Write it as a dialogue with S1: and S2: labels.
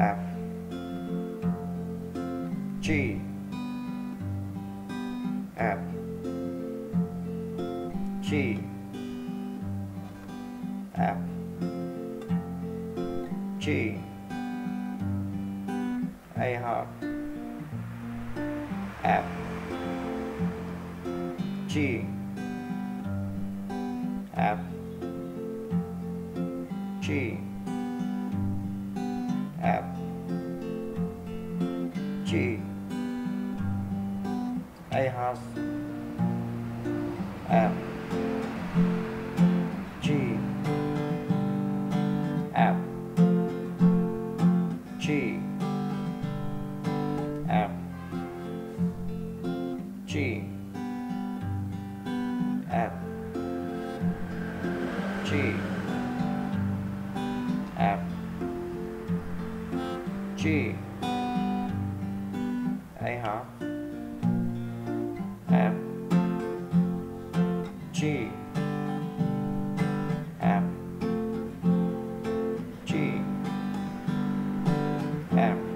S1: F. G. F. G. F. G. A hợp F. G. F. G G. A has F G. F G. F G. F G. F G hay hả? F G. M G. M